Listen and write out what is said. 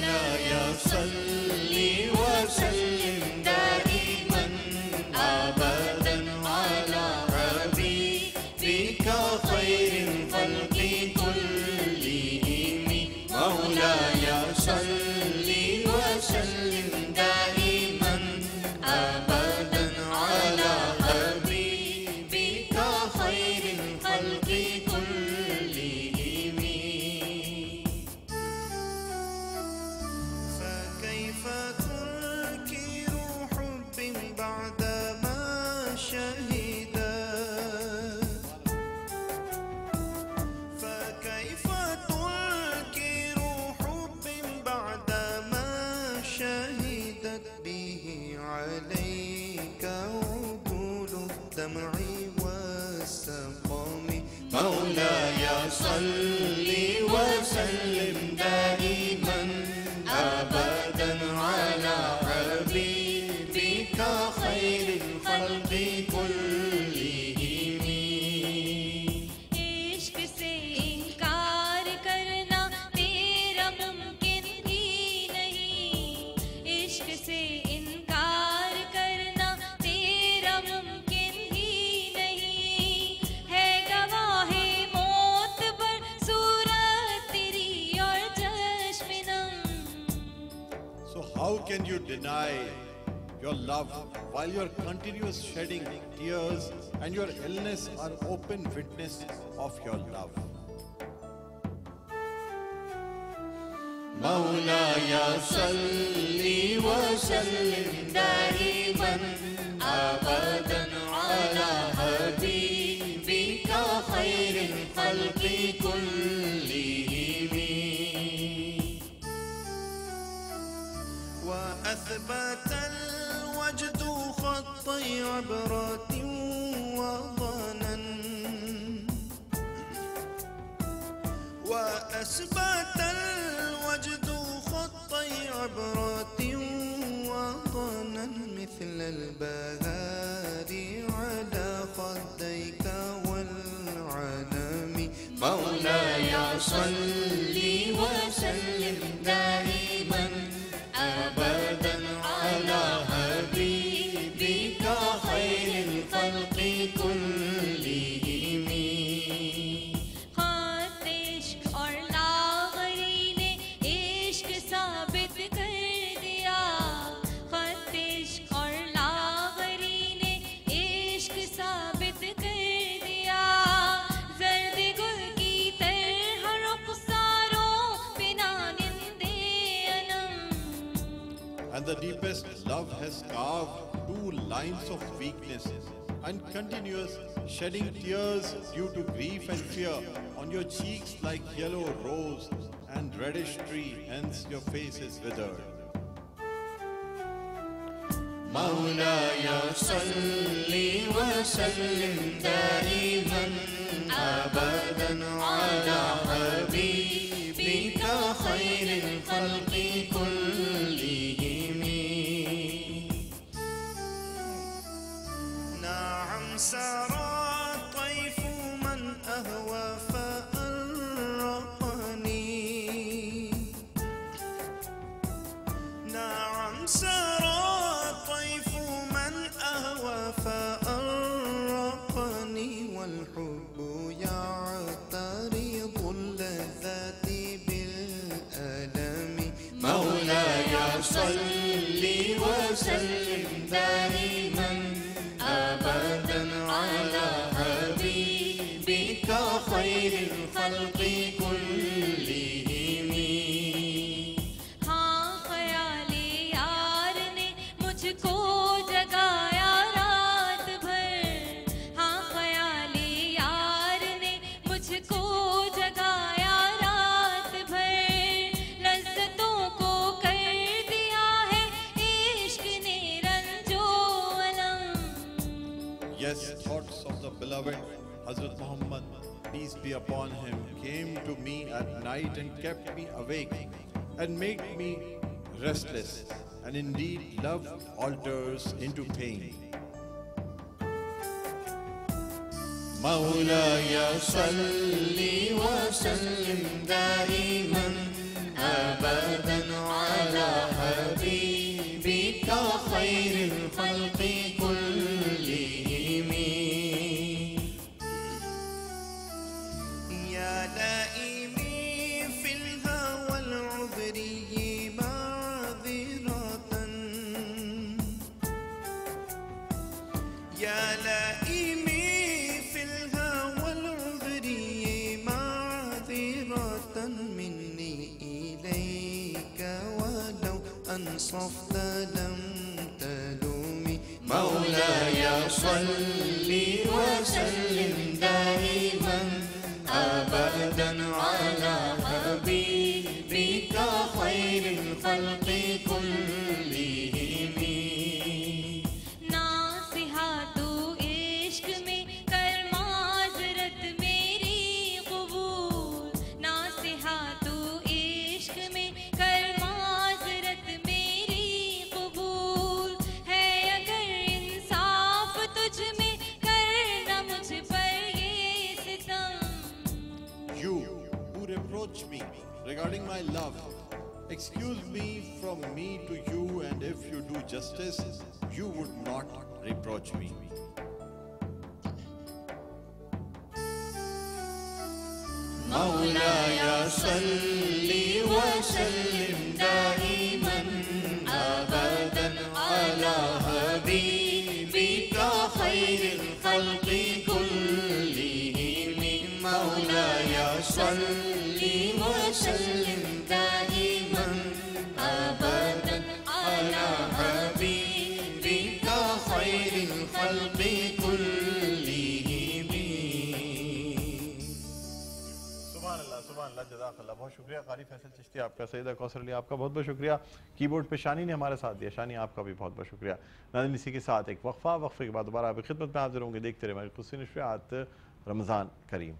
呀呀三 بعدما شهد. فكيف تنكر حب بعدما شهدت به عليك عقول الدمع والسقام مولاي صل وسلم. how can you deny your love while your continuous shedding tears and your illness are open witness of your love? مولاي صل وسلم دائما أثبت الوجد خطي عبرات وطنا مثل البهار على خديك والعلم. مولاي صلي has carved two lines of weakness and continuous shedding tears due to grief and fear on your cheeks like yellow rose and reddish tree, hence your face is withered. مولاي صل وسلم دائما ابدا على سرى طيف من أهوى فأرقني والحب يعترض اللذات بالألم. مولاي صل وسلم دائما ابدا على حبيبك خير الخلق. beloved Hazrat Muhammad, peace be upon him, came to me at night and kept me awake and made me restless. And indeed, love alters into pain. مولاي صل وسلم دائما أبدا أنصفت لم تلومي. مولاي صل وسلم. regarding my love, excuse me from me to you, and if you do justice, you would not reproach me. مولاي صل وسلم शुक्रिया कारी फैसल चिश्ती आपका सईदा कौसर अली आपका बहुत बहुत शुक्रिया। Keyboard पे शानी ने हमारे साथ दिया, शानी आपका भी बहुत बहुत शुक्रिया। नादिन इसी के साथ एक वक्फा, वक्फे के बाद दोबारा आपकी खिदमत में हाजिर होंगे, देखते रहे हमारी खुशी नशरियात रमज़ान करीम।